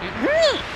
Mm-hmm.